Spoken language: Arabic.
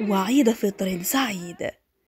وعيد فطر سعيد.